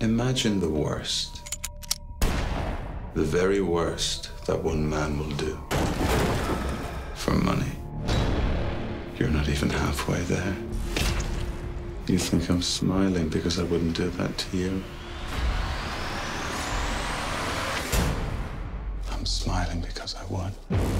Imagine the worst. The very worst that one man will do. For money. You're not even halfway there. You think I'm smiling because I wouldn't do that to you? I'm smiling because I would.